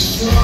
strong.